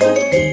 了。